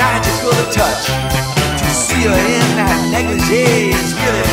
magical touch. To see her in that negligee is really